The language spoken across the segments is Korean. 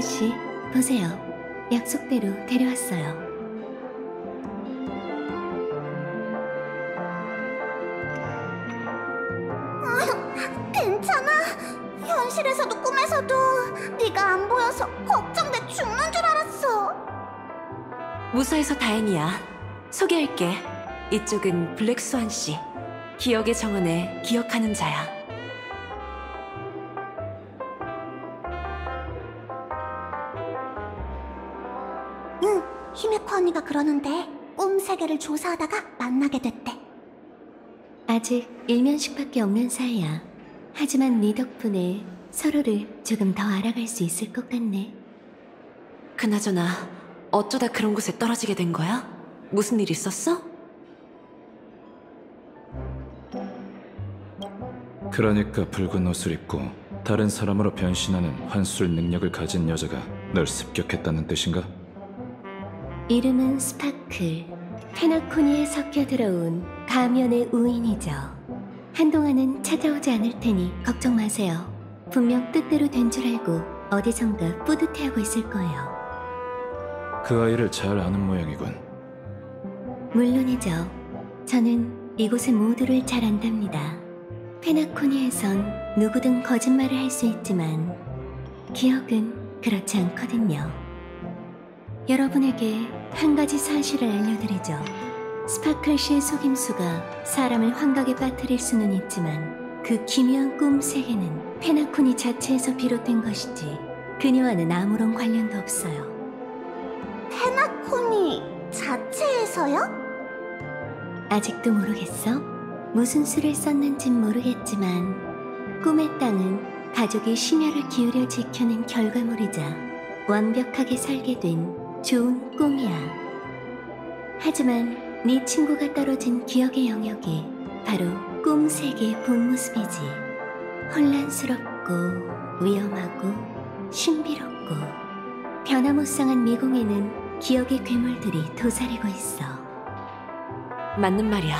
씨, 보세요. 약속대로 데려왔어요. 괜찮아. 현실에서도 꿈에서도 네가 안 보여서 걱정돼 죽는 줄 알았어. 무사해서 다행이야. 소개할게. 이쪽은 블랙스완 씨. 기억의 정원에 기억하는 자야. 그러는데 꿈 세계를 조사하다가 만나게 됐대. 아직 일면식밖에 없는 사이야. 하지만 네 덕분에 서로를 조금 더 알아갈 수 있을 것 같네. 그나저나 어쩌다 그런 곳에 떨어지게 된 거야? 무슨 일 있었어? 그러니까 붉은 옷을 입고 다른 사람으로 변신하는 환술 능력을 가진 여자가 널 습격했다는 뜻인가? 이름은 스파클. 페나코니에 섞여 들어온 가면의 우인이죠. 한동안은 찾아오지 않을 테니 걱정 마세요. 분명 뜻대로 된 줄 알고 어디선가 뿌듯해하고 있을 거예요. 그 아이를 잘 아는 모양이군. 물론이죠. 저는 이곳의 모두를 잘 안답니다. 페나코니에선 누구든 거짓말을 할 수 있지만 기억은 그렇지 않거든요. 여러분에게 한 가지 사실을 알려드리죠. 스파클 씨의 속임수가 사람을 환각에 빠뜨릴 수는 있지만 그 기묘한 꿈 세계는 페나코니 자체에서 비롯된 것이지 그녀와는 아무런 관련도 없어요. 페나코니 자체에서요? 아직도 모르겠어? 무슨 수를 썼는진 모르겠지만 꿈의 땅은 가족이 심혈을 기울여 지켜낸 결과물이자 완벽하게 설계된 좋은 꿈이야. 하지만 네 친구가 떨어진 기억의 영역이 바로 꿈 세계의 본 모습이지. 혼란스럽고 위험하고 신비롭고 변화무쌍한 미궁에는 기억의 괴물들이 도사리고 있어. 맞는 말이야.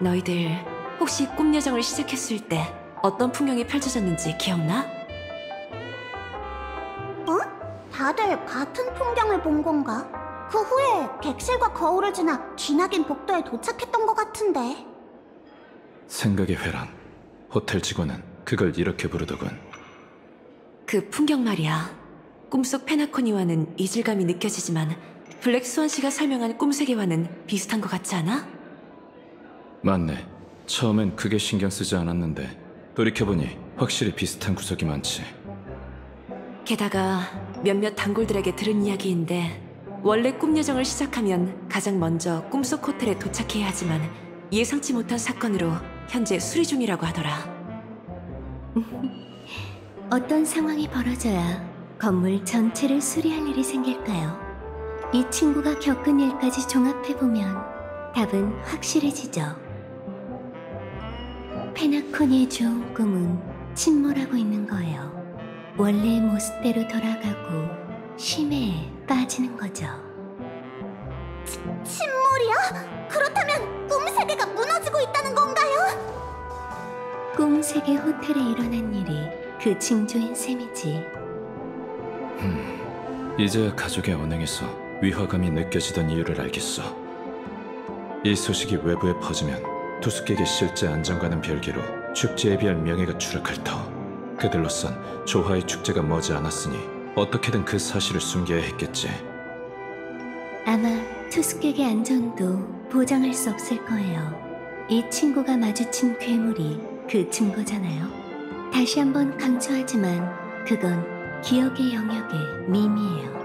너희들 혹시 꿈 여정을 시작했을 때 어떤 풍경이 펼쳐졌는지 기억나? 다들 같은 풍경을 본 건가? 그 후에 객실과 거울을 지나 쥐나긴 복도에 도착했던 것 같은데. 생각의 회랑. 호텔 직원은 그걸 이렇게 부르더군. 그 풍경 말이야. 꿈속 페나코니와는 이질감이 느껴지지만 블랙스완 씨가 설명한 꿈 세계와는 비슷한 것 같지 않아? 맞네. 처음엔 그게 신경 쓰지 않았는데 돌이켜보니 확실히 비슷한 구석이 많지. 게다가 몇몇 단골들에게 들은 이야기인데 원래 꿈 여정을 시작하면 가장 먼저 꿈속 호텔에 도착해야 하지만 예상치 못한 사건으로 현재 수리 중이라고 하더라. 어떤 상황이 벌어져야 건물 전체를 수리할 일이 생길까요? 이 친구가 겪은 일까지 종합해보면 답은 확실해지죠. 페나코니의 좋은 꿈은 침몰하고 있는 거예요. 원래의 모습대로 돌아가고 심해에 빠지는 거죠. 침몰이야? 그렇다면 꿈 세계가 무너지고 있다는 건가요? 꿈 세계 호텔에 일어난 일이 그 징조인 셈이지. 이제야 가족의 언행에서 위화감이 느껴지던 이유를 알겠어. 이 소식이 외부에 퍼지면 투숙객의 실제 안정과는 별개로 축제에 비할 명예가 추락할 터. 그들로선 조화의 축제가 머지 않았으니 어떻게든 그 사실을 숨겨야 했겠지. 아마 투숙객의 안전도 보장할 수 없을 거예요. 이 친구가 마주친 괴물이 그 증거잖아요. 다시 한번 강조하지만 그건 기억의 영역의 밈이에요.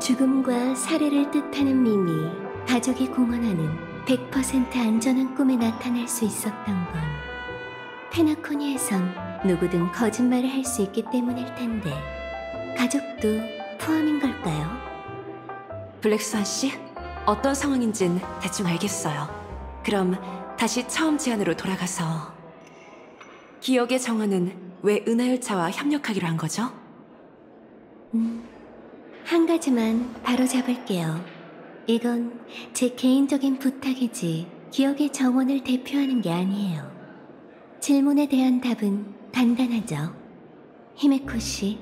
죽음과 살해를 뜻하는 밈이 가족이 공언하는 100% 안전한 꿈에 나타날 수 있었던 건 페나코니에선 누구든 거짓말을 할 수 있기 때문일 텐데 가족도 포함인 걸까요? 블랙스완 씨, 어떤 상황인진 대충 알겠어요. 그럼 다시 처음 제안으로 돌아가서 기억의 정화는 왜 은하열차와 협력하기로 한 거죠? 음, 한 가지만 바로 잡을게요. 이건 제 개인적인 부탁이지 기억의 정원을 대표하는 게 아니에요. 질문에 대한 답은 간단하죠. 히메코 씨,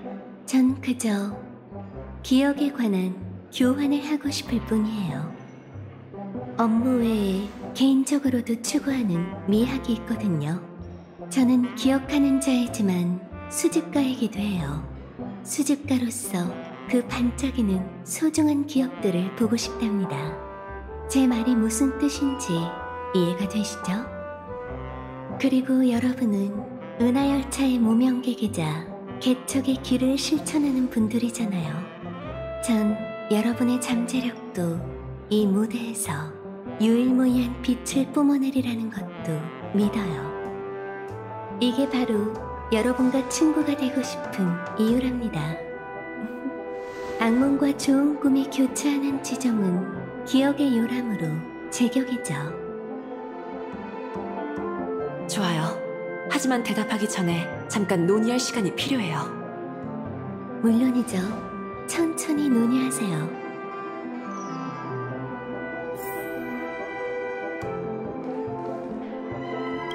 전 그저 기억에 관한 교환을 하고 싶을 뿐이에요. 업무 외에 개인적으로도 추구하는 미학이 있거든요. 저는 기억하는 자이지만 수집가이기도 해요. 수집가로서 그 반짝이는 소중한 기억들을 보고 싶답니다. 제 말이 무슨 뜻인지 이해가 되시죠? 그리고 여러분은 은하열차의 모명객이자 개척의 길을 실천하는 분들이잖아요. 전 여러분의 잠재력도 이 무대에서 유일무이한 빛을 뿜어내리라는 것도 믿어요. 이게 바로 여러분과 친구가 되고 싶은 이유랍니다. 악몽과 좋은 꿈이 교차하는 지점은 기억의 요람으로 제격이죠. 좋아요. 하지만 대답하기 전에 잠깐 논의할 시간이 필요해요. 물론이죠. 천천히 논의하세요.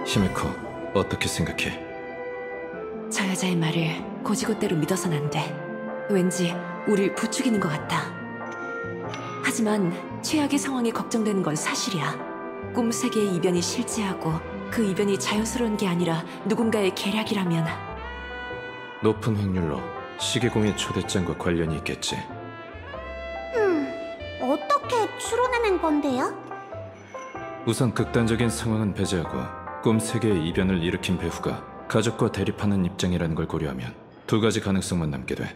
히메코, 어떻게 생각해? 저 여자의 말을 고지고대로 믿어선 안 돼. 왠지 우릴 부추기는 것 같다. 하지만 최악의 상황이 걱정되는 건 사실이야. 꿈 세계의 이변이 실제하고 그 이변이 자연스러운 게 아니라 누군가의 계략이라면 높은 확률로 시계공의 초대장과 관련이 있겠지. 음, 어떻게 추론해낸 건데요? 우선 극단적인 상황은 배제하고 꿈 세계의 이변을 일으킨 배후가 가족과 대립하는 입장이라는 걸 고려하면 두 가지 가능성만 남게 돼.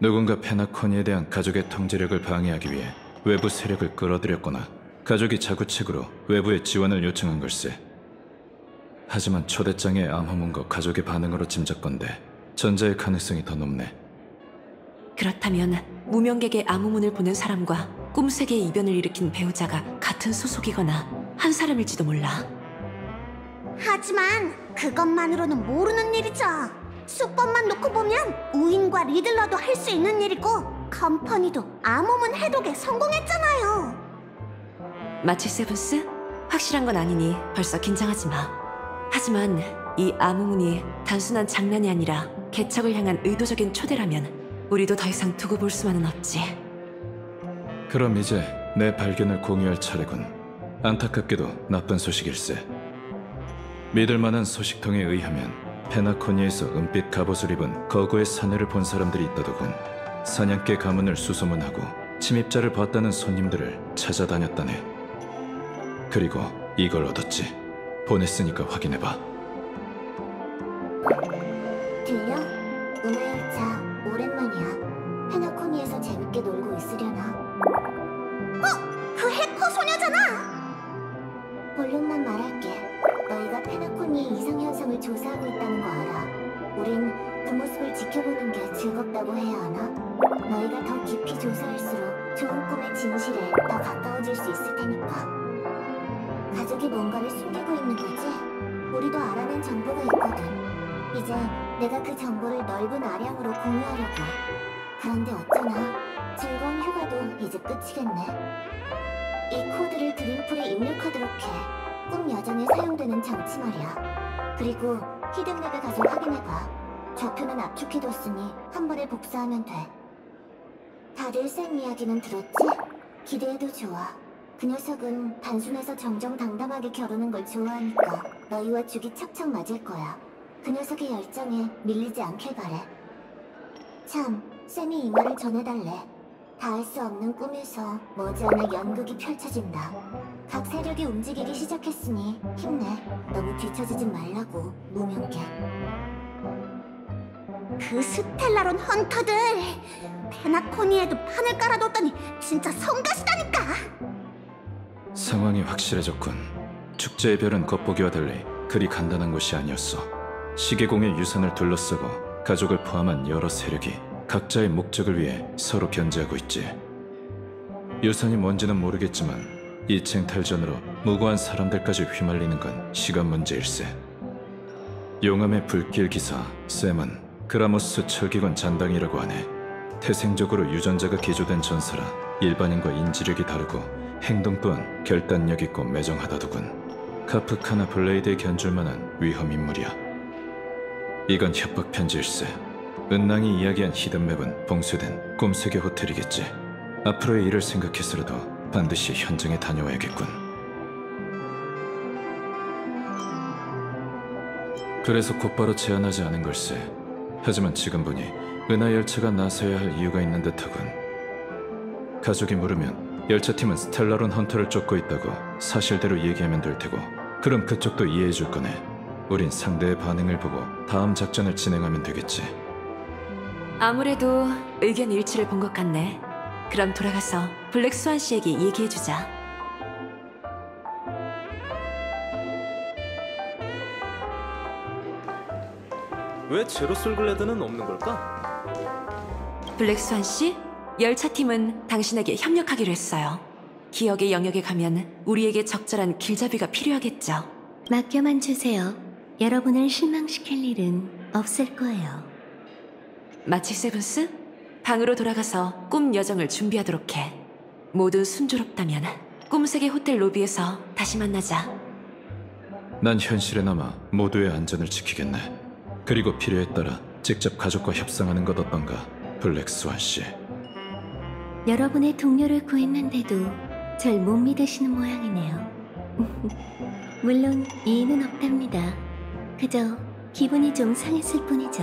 누군가 페나코니에 대한 가족의 통제력을 방해하기 위해 외부 세력을 끌어들였거나 가족이 자구책으로 외부의 지원을 요청한 걸세. 하지만 초대장의 암호문과 가족의 반응으로 짐작건데 전자의 가능성이 더 높네. 그렇다면 무명객의 암호문을 보낸 사람과 꿈 세계의 이변을 일으킨 배우자가 같은 소속이거나 한 사람일지도 몰라. 하지만 그것만으로는 모르는 일이죠. 수법만 놓고 보면 우인과 리들러도 할 수 있는 일이고 컴퍼니도 암호문 해독에 성공했잖아요. 마치 세븐스? 확실한 건 아니니 벌써 긴장하지 마. 하지만 이 암호문이 단순한 장난이 아니라 개척을 향한 의도적인 초대라면 우리도 더 이상 두고 볼 수만은 없지. 그럼 이제 내 발견을 공유할 차례군. 안타깝게도 나쁜 소식일세. 믿을 만한 소식통에 의하면 페나코니에서 은빛 갑옷을 입은 거구의 사내를 본 사람들이 있다더군. 사냥개 가문을 수소문하고 침입자를 봤다는 손님들을 찾아다녔다네. 그리고 이걸 얻었지. 보냈으니까 확인해봐. 들려? 은하열차 오랜만이야. 페나코니에서 재밌게 놀고 있으려나? 어? 그 해커 소녀잖아! 본론만 말할게. 너희가 페나코니의 이상현상을 조사하고 있다는 거 알아. 우린 그 모습을 지켜보는 게 즐겁다고 해야 하나? 너희가 더 깊이 조사할수록 좋은 꿈의 진실에 더 가까워질 수 있을 테니까. 알아낸 정보가 있거든. 이제 내가 그 정보를 넓은 아량으로 공유하려고. 그런데 어쩌나 즐거운 휴가도 이제 끝이겠네. 이 코드를 드림풀에 입력하도록 해. 꿈 여정에 사용되는 장치 말이야. 그리고 히든맵에 가서 확인해봐. 좌표는 압축해뒀으니 한 번에 복사하면 돼. 다들 쌤 이야기는 들었지? 기대해도 좋아. 그 녀석은 단순해서 정정당당하게 겨루는 걸 좋아하니까 너희와 죽이 척척 맞을 거야. 그 녀석의 열정에 밀리지 않길 바래. 참, 쌤이 이 말을 전해달래. 닿을 수 없는 꿈에서 머지않아 연극이 펼쳐진다. 각 세력이 움직이기 시작했으니 힘내. 너무 뒤처지지 말라고, 무명객. 그 스텔라론 헌터들! 페나코니에도 판을 깔아뒀더니 진짜 성가시다니까! 상황이 확실해졌군. 축제의 별은 겉보기와 달리 그리 간단한 곳이 아니었어. 시계공의 유산을 둘러싸고 가족을 포함한 여러 세력이 각자의 목적을 위해 서로 견제하고 있지. 유산이 뭔지는 모르겠지만 이 쟁탈전으로 무고한 사람들까지 휘말리는 건 시간 문제일세. 용암의 불길 기사 샘은 그라모스 철기관 잔당이라고 하네. 태생적으로 유전자가 기조된 전사라 일반인과 인지력이 다르고 행동 또한 결단력 있고 매정하다더군. 카프카나 블레이드에 견줄만한 위험 인물이야. 이건 협박 편지일세. 은낭이 이야기한 히든맵은 봉쇄된 꿈세계 호텔이겠지. 앞으로의 일을 생각해서라도 반드시 현장에 다녀와야겠군. 그래서 곧바로 제안하지 않은 걸세. 하지만 지금 보니 은하 열차가 나서야 할 이유가 있는 듯하군. 가족이 물으면 열차팀은 스텔라론 헌터를 쫓고 있다고 사실대로 얘기하면 될 테고 그럼 그쪽도 이해해 줄 거네. 우린 상대의 반응을 보고 다음 작전을 진행하면 되겠지. 아무래도 의견 일치를 본 것 같네. 그럼 돌아가서 블랙 스완 씨에게 얘기해 주자. 왜 제로 소울글래드는 없는 걸까? 블랙 스완 씨, 열차 팀은 당신에게 협력하기로 했어요. 기억의 영역에 가면 우리에게 적절한 길잡이가 필요하겠죠. 맡겨만 주세요. 여러분을 실망시킬 일은 없을 거예요. 마치 세븐스? 방으로 돌아가서 꿈 여정을 준비하도록 해. 모두 순조롭다면 꿈세계 호텔 로비에서 다시 만나자. 난 현실에 남아 모두의 안전을 지키겠네. 그리고 필요에 따라 직접 가족과 협상하는 것 어떤가, 블랙 스완 씨. 여러분의 동료를 구했는데도 절 못 믿으시는 모양이네요. 물론 이의는 없답니다. 그저 기분이 좀 상했을 뿐이죠.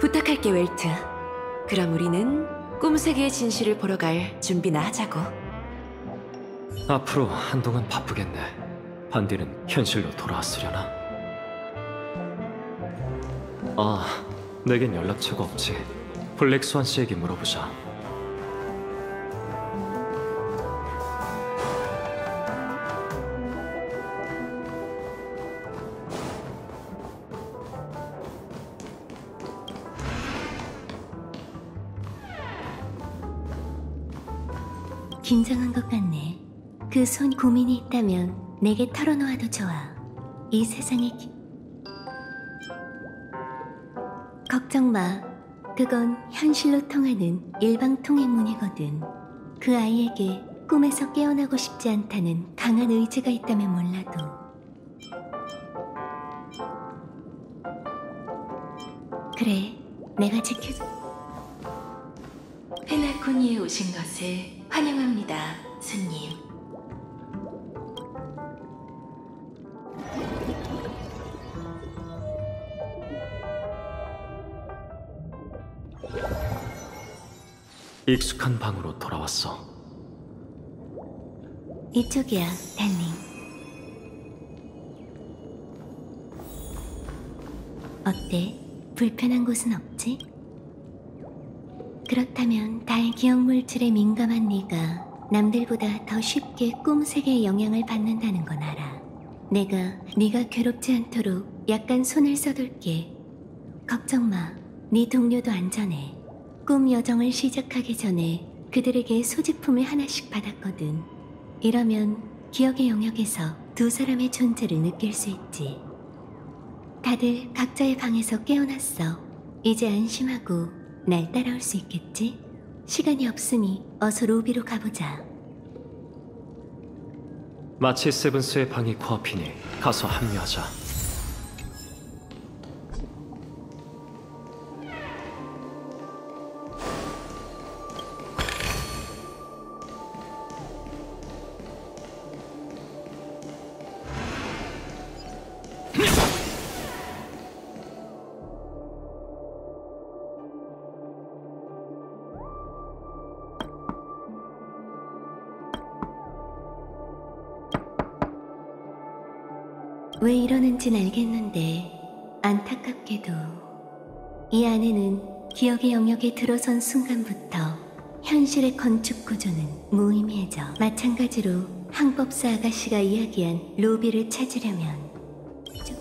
부탁할게, 웰트. 그럼 우리는 꿈세계의 진실을 보러 갈 준비나 하자고. 앞으로 한동안 바쁘겠네. 반디는 현실로 돌아왔으려나? 아, 내겐 연락처가 없지. 블랙 스완 씨에게 물어보자. 긴장한 것 같네. 그 손 고민이 있다면 내게 털어놓아도 좋아. 이 세상에 기... 걱정 마. 그건 현실로 통하는 일방 통행 문이거든. 그 아이에게 꿈에서 깨어나고 싶지 않다는 강한 의지가 있다면 몰라도. 그래, 내가 지켜. 페나코니에 오신 것을 환영합니다, 손님. 익숙한 방으로 돌아왔어. 이쪽이야, 달링. 어때? 불편한 곳은 없지? 그렇다면 달 기억 물질에 민감한 네가 남들보다 더 쉽게 꿈 세계의 영향을 받는다는 건 알아. 내가 네가 괴롭지 않도록 약간 손을 써둘게. 걱정 마. 네 동료도 안전해. 꿈 여정을 시작하기 전에 그들에게 소지품을 하나씩 받았거든. 이러면 기억의 영역에서 두 사람의 존재를 느낄 수 있지. 다들 각자의 방에서 깨어났어. 이제 안심하고 날 따라올 수 있겠지? 시간이 없으니 어서 로비로 가보자. 마치 세븐스의 방이 코앞이니 가서 합류하자. 이러는진 알겠는데 안타깝게도 이 안에는 기억의 영역에 들어선 순간부터 현실의 건축 구조는 무의미해져 마찬가지로 항법사 아가씨가 이야기한 로비를 찾으려면 좀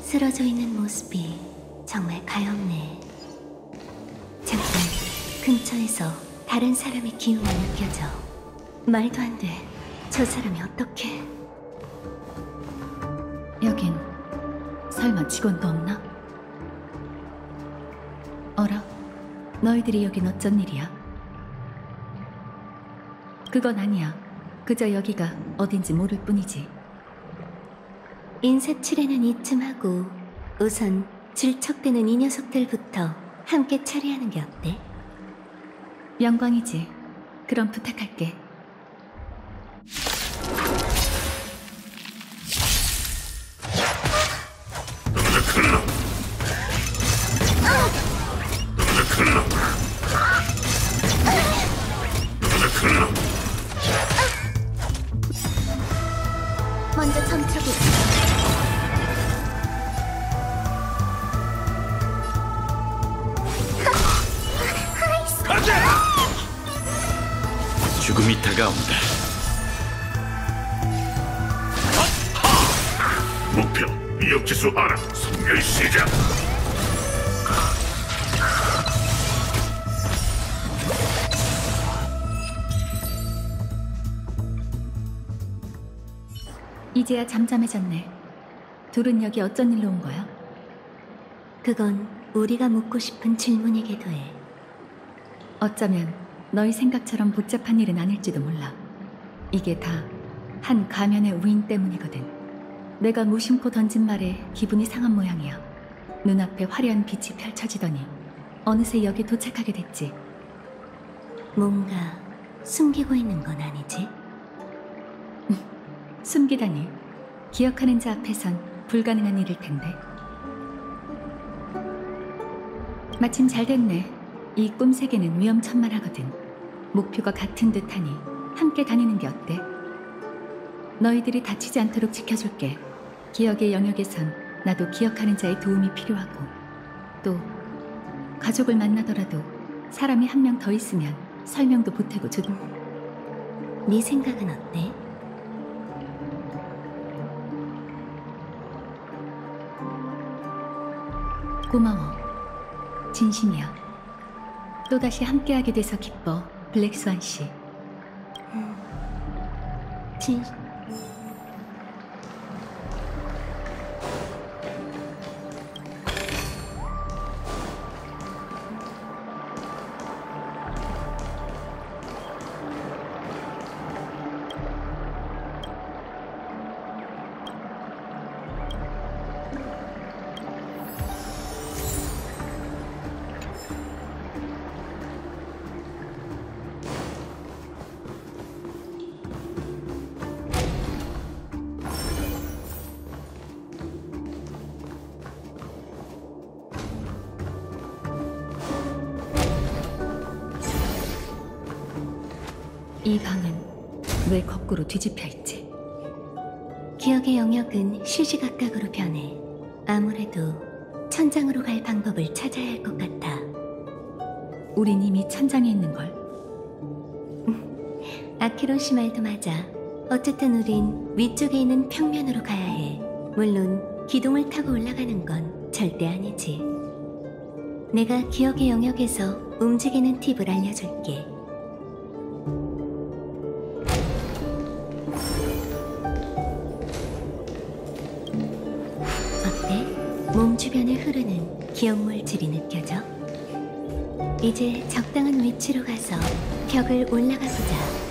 쓰러져 있는 모습이 정말 가엾네. 잠깐 근처에서 다른 사람의 기운이 느껴져. 말도 안 돼. 저 사람이 어떻게 여긴 설마 직원도 없나? 어라? 너희들이 여긴 어쩐 일이야? 그건 아니야. 그저 여기가 어딘지 모를 뿐이지. 인사치레는 이쯤 하고 우선 질척대는 이 녀석들부터 함께 처리하는 게 어때? 영광이지. 그럼 부탁할게. 잠잠해졌네. 둘은 여기 어쩐 일로 온 거야? 그건 우리가 묻고 싶은 질문이기도 해. 어쩌면 너희 생각처럼 복잡한 일은 아닐지도 몰라. 이게 다 한 가면의 우인 때문이거든. 내가 무심코 던진 말에 기분이 상한 모양이야. 눈앞에 화려한 빛이 펼쳐지더니 어느새 여기 도착하게 됐지. 뭔가 숨기고 있는 건 아니지? 숨기다니. 기억하는 자 앞에선 불가능한 일일 텐데. 마침 잘 됐네. 이 꿈 세계는 위험천만하거든. 목표가 같은 듯하니 함께 다니는 게 어때? 너희들이 다치지 않도록 지켜줄게. 기억의 영역에선 나도 기억하는 자의 도움이 필요하고 또 가족을 만나더라도 사람이 한 명 더 있으면 설명도 보태고 좋. 네 생각은 어때? 고마워. 진심이야. 또다시 함께하게 돼서 기뻐, 블랙스완 씨. 진... 어쨌든 우린 위쪽에 있는 평면으로 가야 해. 물론 기둥을 타고 올라가는 건 절대 아니지. 내가 기억의 영역에서 움직이는 팁을 알려줄게. 어때? 몸 주변에 흐르는 기억 물질이 느껴져? 이제 적당한 위치로 가서 벽을 올라가 보자.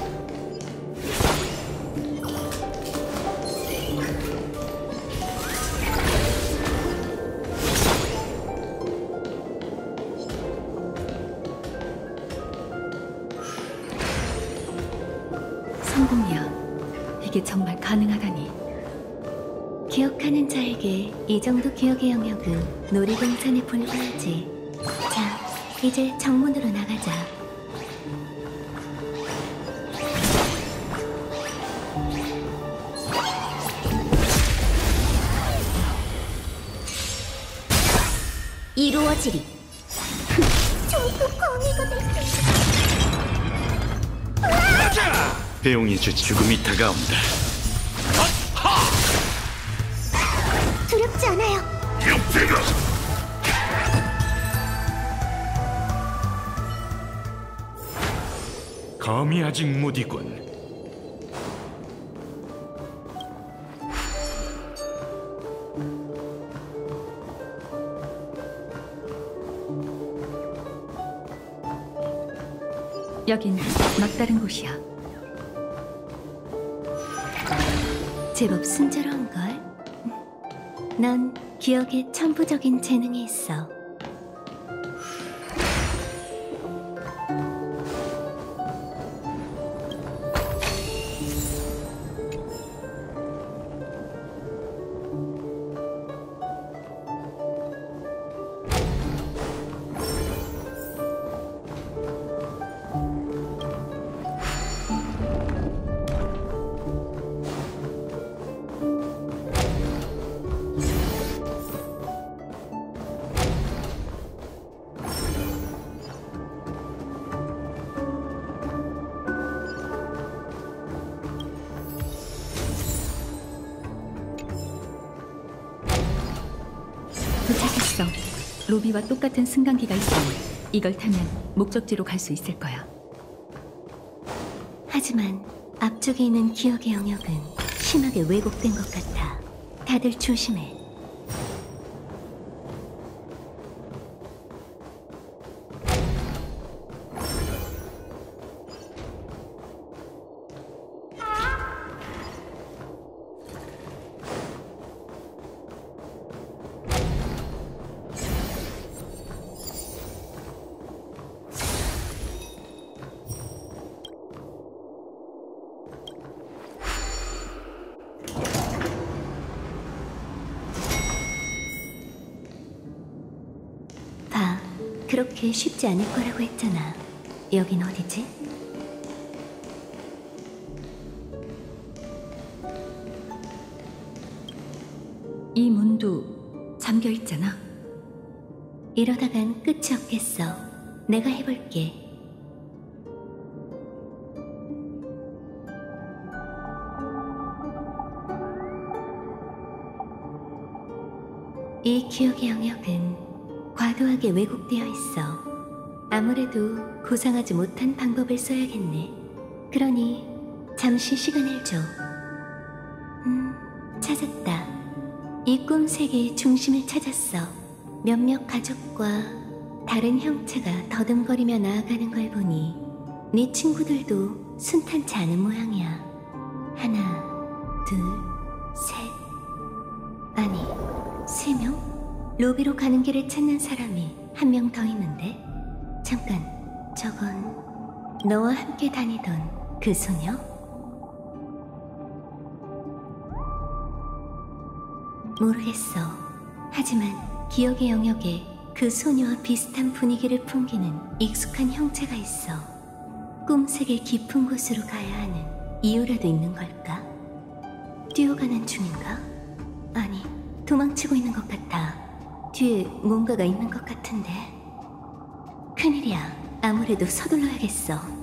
기억의 영역은 놀이동산에 불과하지. 자, 이제 정문으로 나가자. 이루어지리. 배용이 주 죽음이 다가온다. 두렵지 않아요. 역대가 감이 아직 무디군. 여긴 막다른 곳이야. 제법 순조로운걸? 넌 기억에 천부적인 재능이 있어. 로비와 똑같은 승강기가 있어. 이걸 타면 목적지로 갈 수 있을 거야. 하지만 앞쪽에 있는 기억의 영역은 심하게 왜곡된 것 같아. 다들 조심해. 그렇게 쉽지 않을 거라고 했잖아. 여긴 어디지? 이 문도 잠겨 있잖아. 이러다간 끝이 없겠어. 내가 해볼게. 이 영역은 과도하게 왜곡되어 있어. 아무래도 고상하지 못한 방법을 써야겠네. 그러니 잠시 시간을 줘. 음, 찾았다. 이 꿈 세계의 중심을 찾았어. 몇몇 가족과 다른 형체가 더듬거리며 나아가는 걸 보니 네 친구들도 순탄치 않은 모양이야. 하나, 둘, 셋. 아니, 세 명? 로비로 가는 길을 찾는 사람이 한 명 더 있는데? 잠깐, 저건 너와 함께 다니던 그 소녀? 모르겠어. 하지만 기억의 영역에 그 소녀와 비슷한 분위기를 풍기는 익숙한 형체가 있어. 꿈속의 깊은 곳으로 가야 하는 이유라도 있는 걸까? 뛰어가는 중인가? 아니, 도망치고 있는 것 같아. 뒤에 뭔가가 있는 것 같은데. 큰일이야. 아무래도 서둘러야겠어.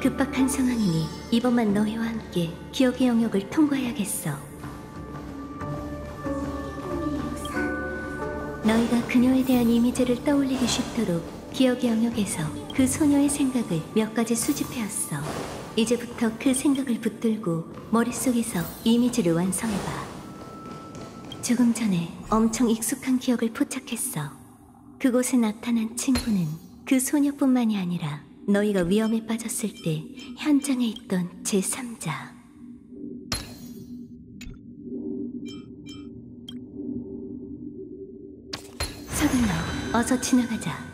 급박한 상황이니 이번만 너희와 함께 기억의 영역을 통과해야겠어. 너희가 그녀에 대한 이미지를 떠올리기 쉽도록 기억의 영역에서 그 소녀의 생각을 몇 가지 수집해왔어. 이제부터 그 생각을 붙들고 머릿속에서 이미지를 완성해봐. 조금 전에 엄청 익숙한 기억을 포착했어. 그곳에 나타난 친구는 그 소녀뿐만이 아니라 너희가 위험에 빠졌을 때 현장에 있던 제3자. 서둘러, 어서 지나가자.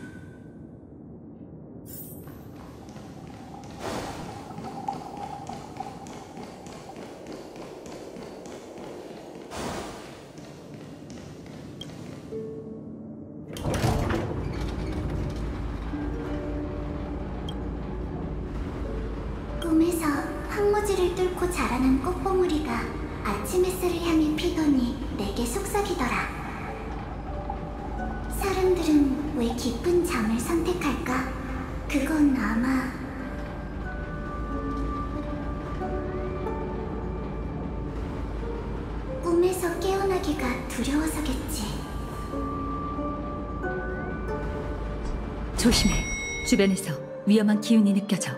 주변에서 위험한 기운이 느껴져.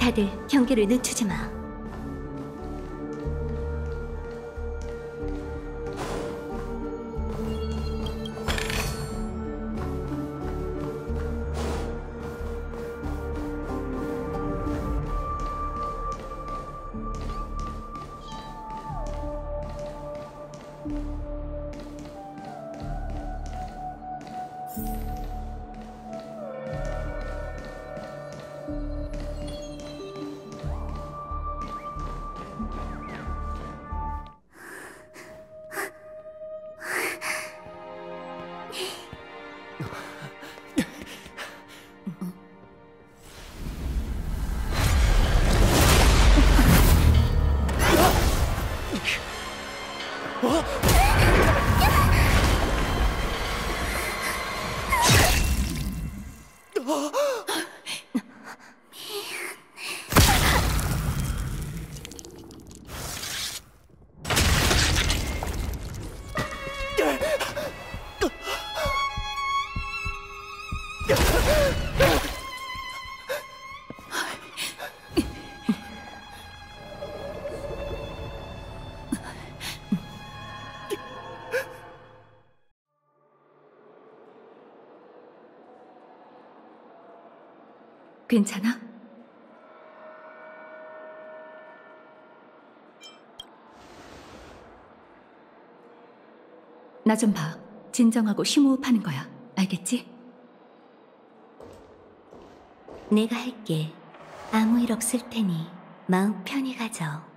다들 경계를 늦추지 마. あっ。 괜찮아? 나 좀 봐. 진정하고 심호흡하는 거야. 알겠지? 내가 할게. 아무 일 없을 테니 마음 편히 가져.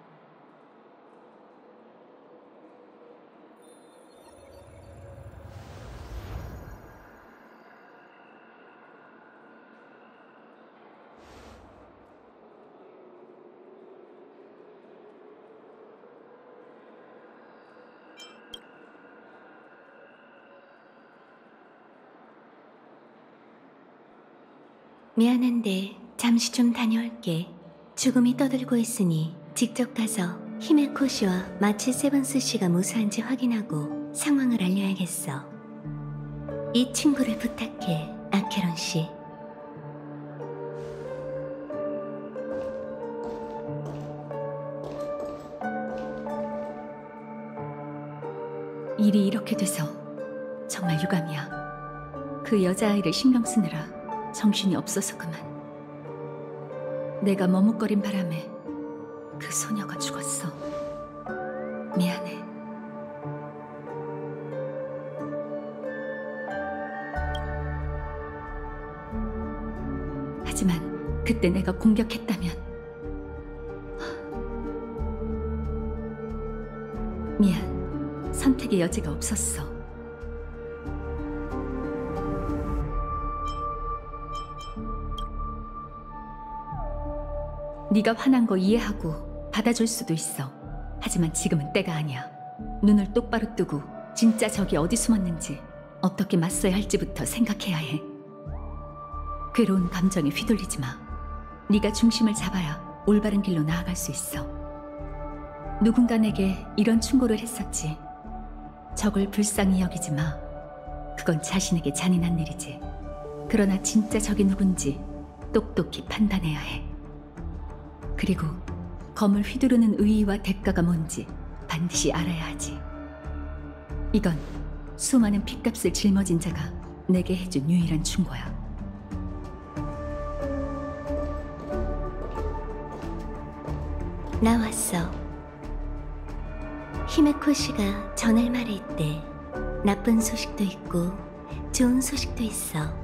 미안한데 잠시 좀 다녀올게. 죽음이 떠들고 있으니 직접 가서 히메코 씨와 마치 세븐스 씨가 무사한지 확인하고 상황을 알려야겠어. 이 친구를 부탁해, 아케론 씨. 일이 이렇게 돼서 정말 유감이야. 그 여자아이를 신경 쓰느라 정신이 없어서 그만. 내가 머뭇거린 바람에 그 소녀가 죽었어. 미안해. 하지만 그때 내가 공격했다면 미안. 선택의 여지가 없었어. 네가 화난 거 이해하고 받아줄 수도 있어. 하지만 지금은 때가 아니야. 눈을 똑바로 뜨고 진짜 적이 어디 숨었는지 어떻게 맞서야 할지부터 생각해야 해. 괴로운 감정에 휘둘리지 마. 네가 중심을 잡아야 올바른 길로 나아갈 수 있어. 누군가 내게 이런 충고를 했었지. 적을 불쌍히 여기지 마. 그건 자신에게 잔인한 일이지. 그러나 진짜 적이 누군지 똑똑히 판단해야 해. 그리고 검을 휘두르는 의의와 대가가 뭔지 반드시 알아야 하지. 이건 수많은 핏값을 짊어진 자가 내게 해준 유일한 충고야. 나왔어. 히메코 씨가 전할 말이 있대. 나쁜 소식도 있고 좋은 소식도 있어.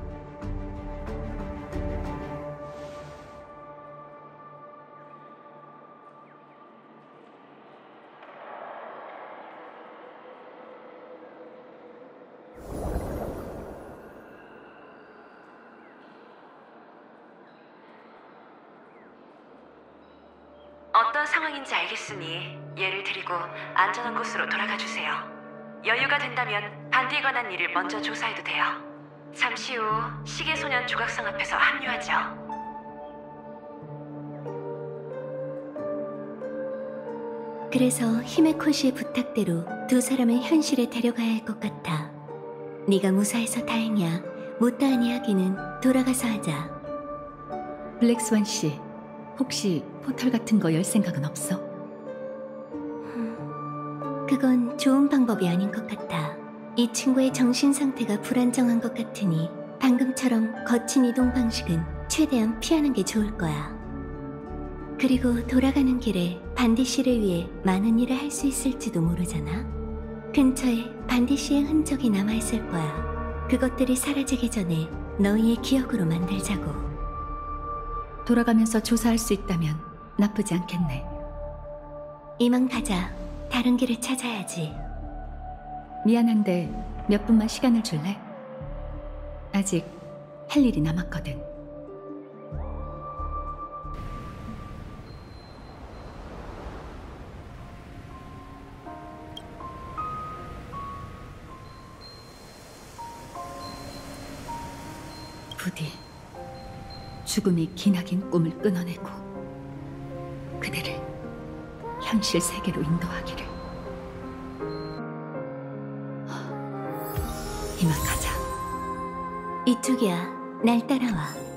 안전한 곳으로 돌아가 주세요. 여유가 된다면 반디에 관한 일을 먼저 조사해도 돼요. 잠시 후 시계소년 조각상 앞에서 합류하죠. 그래서 히메코 씨의 부탁대로 두 사람을 현실에 데려가야 할 것 같아. 네가 무사해서 다행이야. 못다하니 하기는 돌아가서 하자. 블랙스완 씨, 혹시 포털 같은 거 열 생각은 없어? 그건 좋은 방법이 아닌 것 같아. 이 친구의 정신 상태가 불안정한 것 같으니 방금처럼 거친 이동 방식은 최대한 피하는 게 좋을 거야. 그리고 돌아가는 길에 반디 씨를 위해 많은 일을 할 수 있을지도 모르잖아. 근처에 반디 씨의 흔적이 남아있을 거야. 그것들이 사라지기 전에 너희의 기억으로 만들자고. 돌아가면서 조사할 수 있다면 나쁘지 않겠네. 이만 가자. 다른 길을 찾아야지. 미안한데 몇 분만 시간을 줄래? 아직 할 일이 남았거든. 부디 죽음이 기나긴 꿈을 끊어내고 현실 세계로 인도하기를. 이만 가자. 이쪽이야. 날 따라와.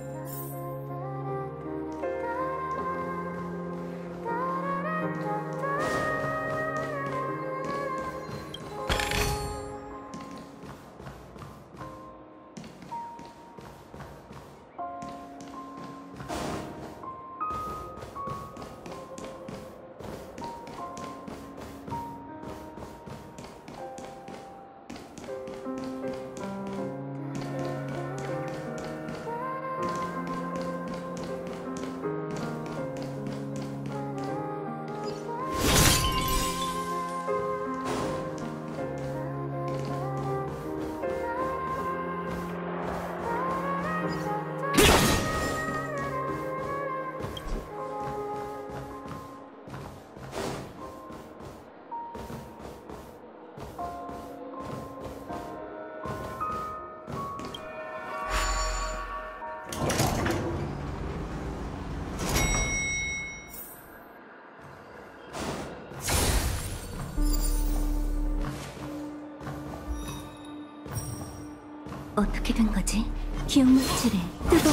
어떻게 된 거지? 기억물질에 뜨거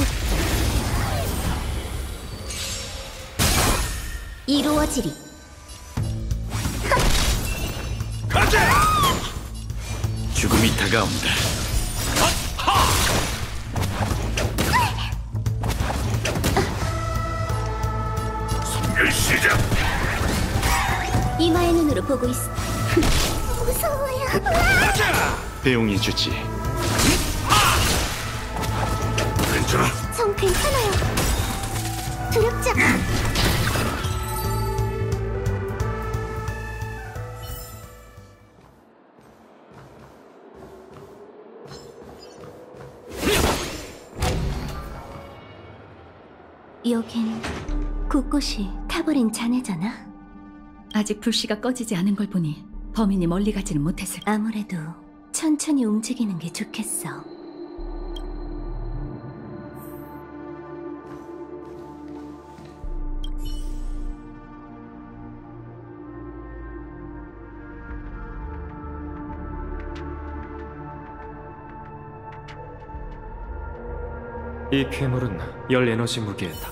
이루어지리. 죽음이 다가온다. 선멸 시작. 이마의 눈으로 보고 있어. 무서워요. 배웅이 주지. 전 괜찮아요. 두렵지 않아. 여긴 곳곳이 타버린 잔해잖아. 아직 불씨가 꺼지지 않은 걸 보니 범인이 멀리 가지는 못했을 까 아무래도 천천히 움직이는 게 좋겠어. 이 괴물은 열 에너지 무기에다.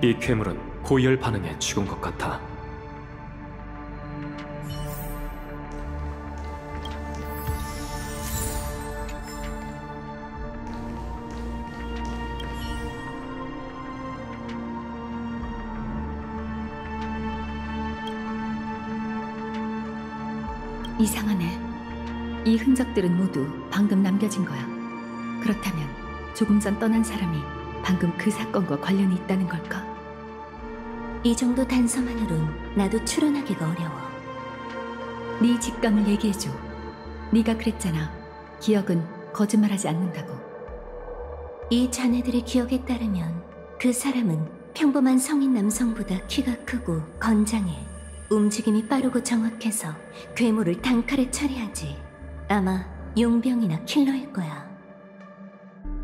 이 괴물은 고열 반응에 죽은 것 같아. 흔적들은 모두 방금 남겨진 거야. 그렇다면 조금 전 떠난 사람이 방금 그 사건과 관련이 있다는 걸까? 이 정도 단서만으론 나도 추론하기가 어려워. 네 직감을 얘기해줘. 네가 그랬잖아. 기억은 거짓말하지 않는다고. 이 자네들의 기억에 따르면 그 사람은 평범한 성인 남성보다 키가 크고 건장해. 움직임이 빠르고 정확해서 괴물을 단칼에 처리하지. 아마 용병이나 킬러일 거야.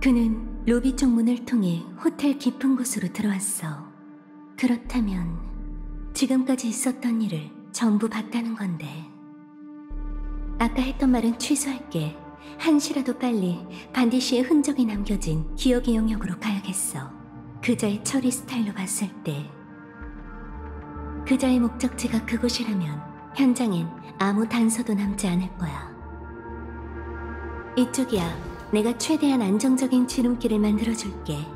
그는 로비 쪽 문을 통해 호텔 깊은 곳으로 들어왔어. 그렇다면 지금까지 있었던 일을 전부 봤다는 건데. 아까 했던 말은 취소할게. 한시라도 빨리 반디시의 흔적이 남겨진 기억의 영역으로 가야겠어. 그자의 처리 스타일로 봤을 때 그자의 목적지가 그곳이라면 현장엔 아무 단서도 남지 않을 거야. 이쪽이야. 내가 최대한 안정적인 지름길을 만들어줄게.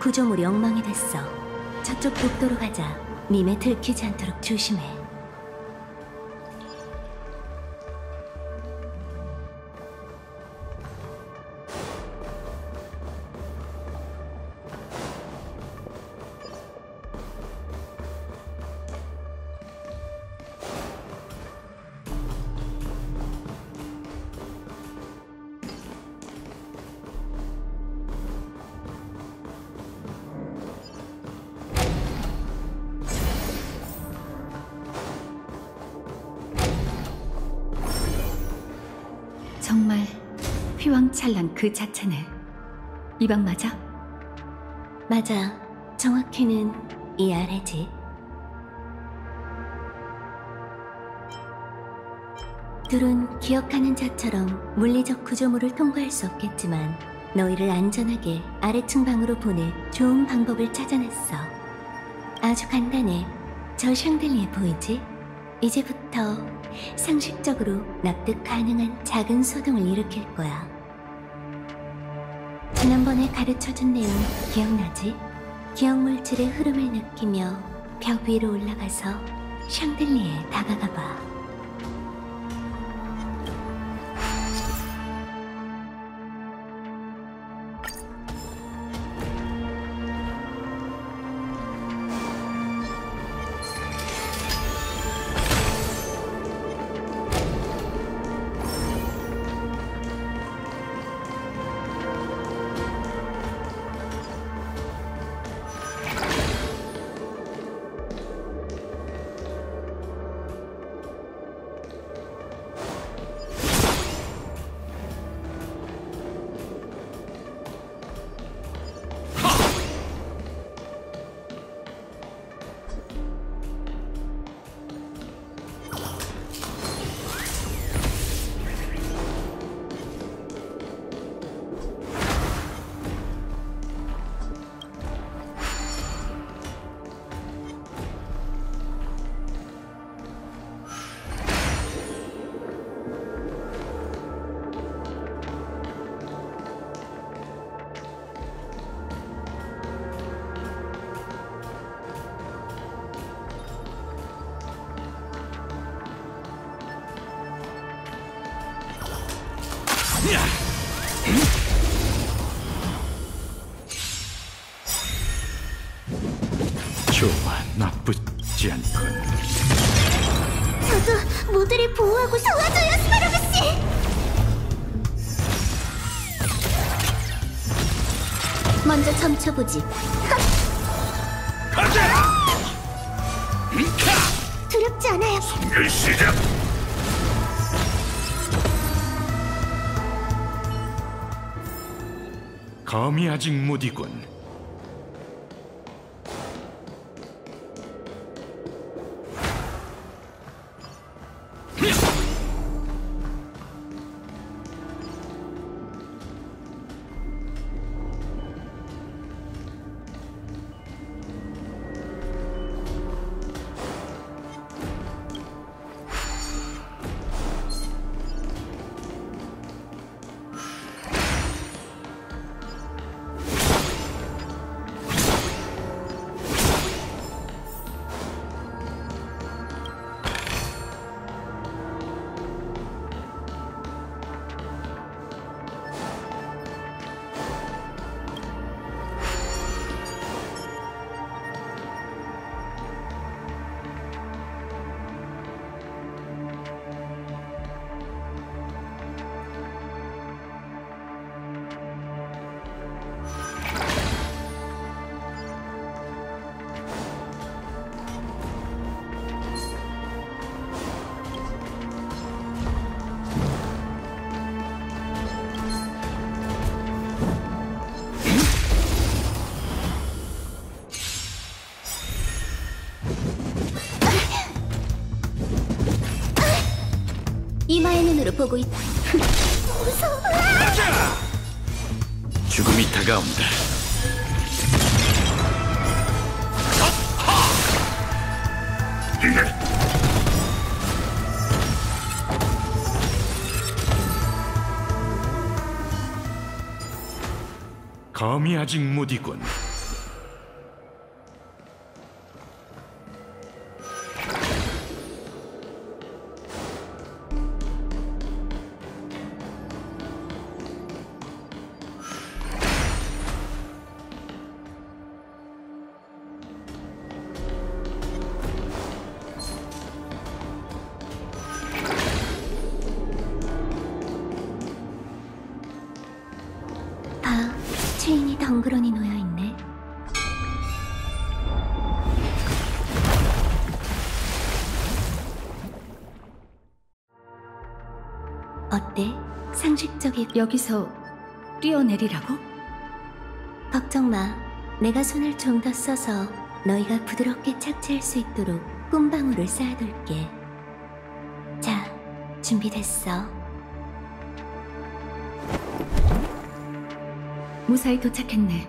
구조물이 엉망이 됐어. 저쪽 복도로 가자. 밈에 들키지 않도록 조심해. 휘황찬란 그 자체네. 이 방 맞아? 맞아. 정확히는 이 아래지. 둘은 기억하는 자처럼 물리적 구조물을 통과할 수 없겠지만 너희를 안전하게 아래층 방으로 보낼 좋은 방법을 찾아냈어. 아주 간단해. 저 샹들리에 보이지? 이제부터 상식적으로 납득 가능한 작은 소동을 일으킬 거야. 지난번에 가르쳐준 내용 기억나지? 기억 물질의 흐름을 느끼며 벽 위로 올라가서 샹들리에 다가가 봐. 좋아, 나쁘지 않군. 저도 모두를 보호하고 도와줘요, 스파르그 씨. 먼저 점쳐보지. 가자! 두렵지 않아요. 열 시작! 감이 아직 무디군. 보고 있다. 죽음이 다가온다. 감이 아직 무디군. 여기서 뛰어내리라고? 걱정 마. 내가 손을 좀 더 써서 너희가 부드럽게 착지할 수 있도록 꿈방울을 쌓아둘게. 자, 준비됐어. 무사히 도착했네.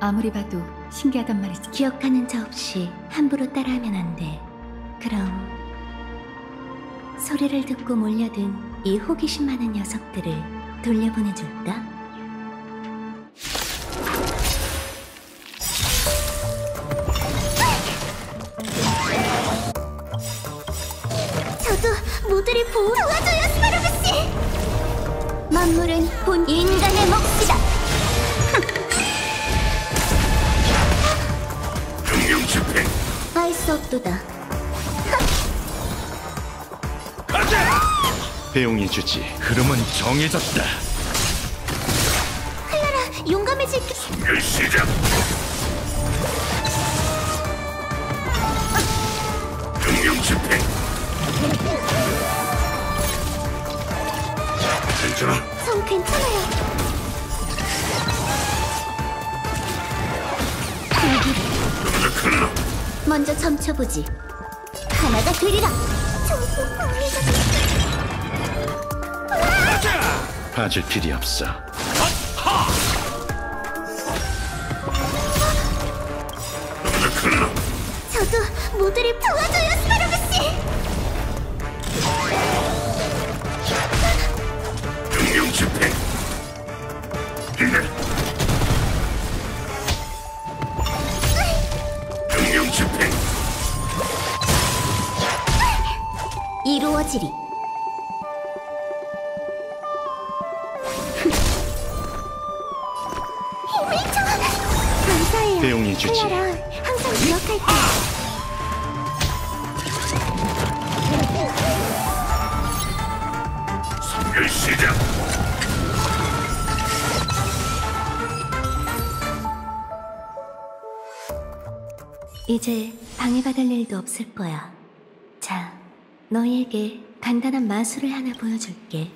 아무리 봐도 신기하단 말이지. 기억하는 자 없이 함부로 따라하면 안 돼. 그럼 소리를 듣고 몰려든 이 호기심 많은 녀석들을 돌려보내줄까? 배용이 주지. 흐름은 정해졌다. 용감해질게. 선멸 시작. 명령 집행. 괜찮아. 전 괜찮아요. 먼저 점쳐보지. 하나가 되리라. 정신 봐줄 필요 없어. 저도 모두를 도와줘요, 스파르그 씨. 명령 집행. 네. 명령 집행. 이루어지리. 거야. 자, 너희에게 간단한 마술을 하나 보여줄게.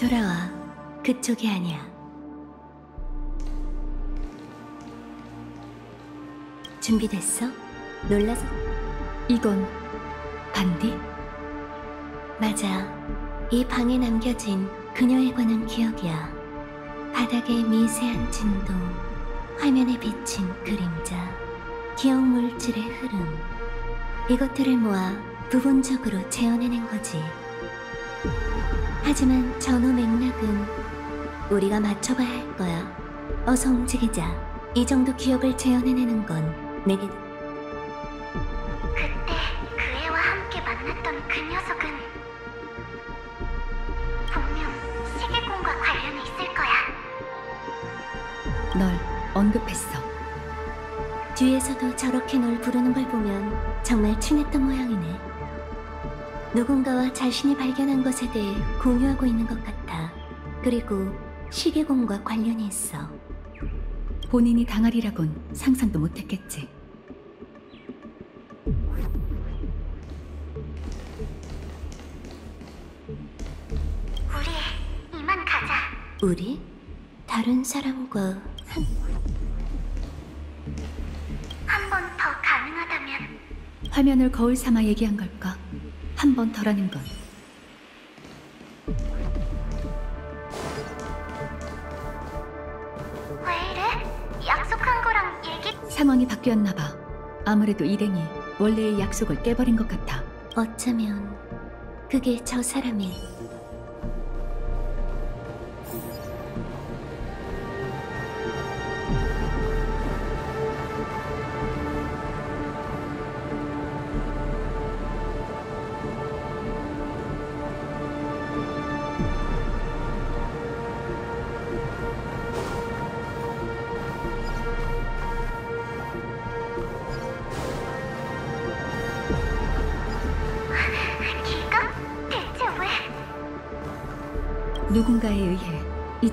돌아와. 그쪽이 아니야. 준비됐어? 놀라서 이건 반디? 맞아. 이 방에 남겨진 그녀에 관한 기억이야. 바닥의 미세한 진동, 화면에 비친 그림자, 기억 물질의 흐름. 이것들을 모아 부분적으로 재현해낸 거지. 하지만 전후 맥락은 우리가 맞춰봐야 할 거야. 어서 움직이자. 이 정도 기억을 재현해내는 건 내게 만났던 그 녀석은 분명 세계공과 관련이 있을 거야. 널 언급했어. 뒤에서도 저렇게 널 부르는 걸 보면 정말 친했던 모양이네. 누군가와 자신이 발견한 것에 대해 공유하고 있는 것 같아. 그리고 시계공과 관련이 있어. 본인이 당하리라곤 상상도 못했겠지. 우리? 다른 사람과 한 한 번 더 가능하다면 화면을 거울 삼아 얘기한 걸까? 한 번 더라는 건 왜 이래? 약 상황이 바뀌었나 봐. 아무래도 일행이 원래의 약속을 깨버린 것 같아. 어쩌면 그게 저 사람의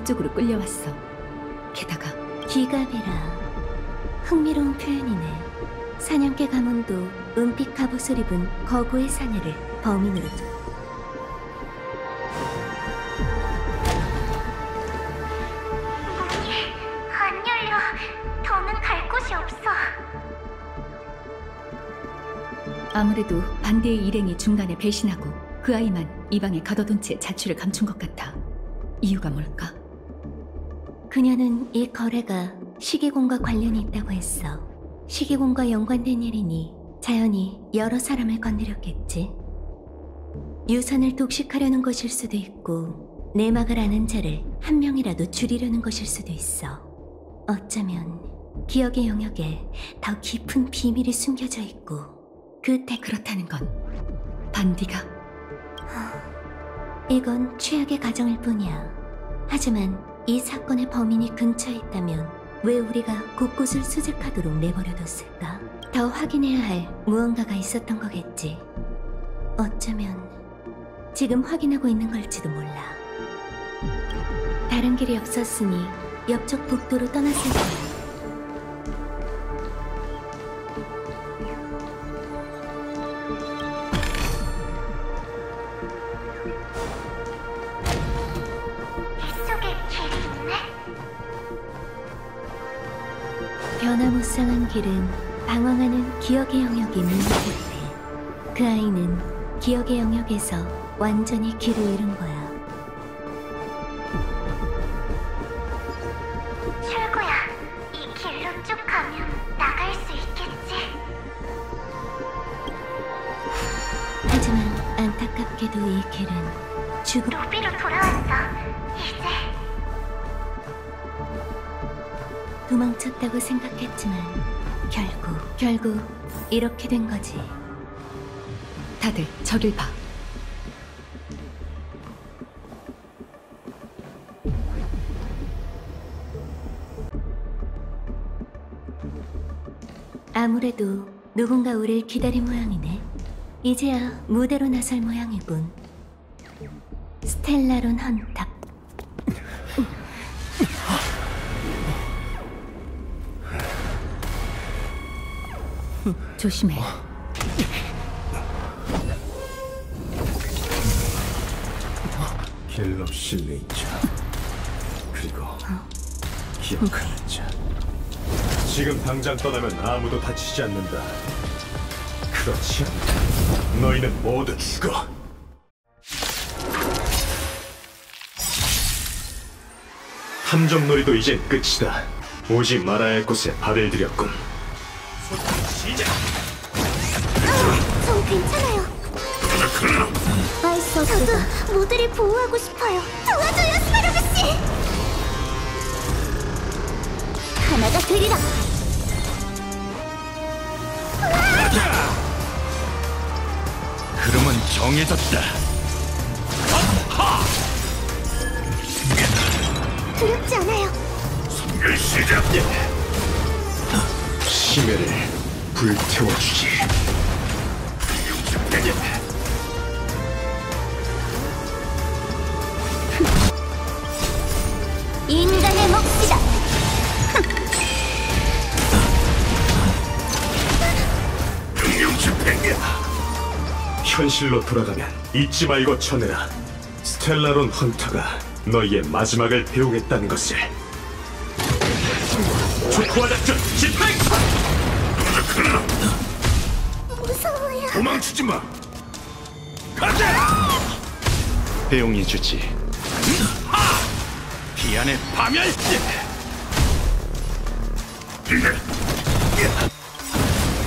쪽으로 끌려왔어. 게다가 기갑이라 흥미로운 표현이네. 사냥개 가문도 은빛 갑옷을 입은 거구의 사내를 범인으로 줘. 문이 안 열려. 더는 갈 곳이 없어. 아무래도 반대의 일행이 중간에 배신하고 그 아이만 이 방에 가둬둔 채 자취를 감춘 것 같아. 이유가 뭘까? 그녀는 이 거래가 시기공과 관련이 있다고 했어. 시기공과 연관된 일이니 자연히 여러 사람을 건드렸겠지. 유산을 독식하려는 것일 수도 있고 내막을 아는 자를 한 명이라도 줄이려는 것일 수도 있어. 어쩌면 기억의 영역에 더 깊은 비밀이 숨겨져 있고 그때 그렇다는 건 반디가 이건 최악의 가정일 뿐이야. 하지만 이 사건의 범인이 근처에 있다면 왜 우리가 곳곳을 수색하도록 내버려뒀을까? 더 확인해야 할 무언가가 있었던 거겠지. 어쩌면 지금 확인하고 있는 걸지도 몰라. 다른 길이 없었으니 옆쪽 복도로 떠났을 거야. 길은 방황하는 기억의 영역이 듯해. 그 아이는 기억의 영역에서 완전히 길을 잃은 거야. 도망쳤다고 생각했지만 결국 결국 이렇게 된 거지. 다들 저길 봐. 아무래도 누군가 우릴 기다린 모양이네. 이제야 무대로 나설 모양이군. 스텔라론 헌탑. 조심해. 갤럽 실레이자 그리고 기억하는 자. 지금 당장 떠나면 아무도 다치지 않는다. 그렇지 않다. 너희는 모두 죽어. 함정놀이도 이젠 끝이다. 오지 말아야 할 곳에 발을 들였군 저도 모두를 보호하고 싶어요. 도와줘요, 스파르그 씨. 하나가 되리라. 흐름은 정해졌다. 두렵지 않아요. 선멸 시작 심해를 불태워주지 인간의 몫이다. 능력 집행 현실로 돌아가면 잊지 말고 전해라. 스텔라론 헌터가 너희의 마지막을 배우겠다는 것을. 초코와 작전 집행! 무서워요. 도망치지 마 배용이 주지. 비안의 파멸!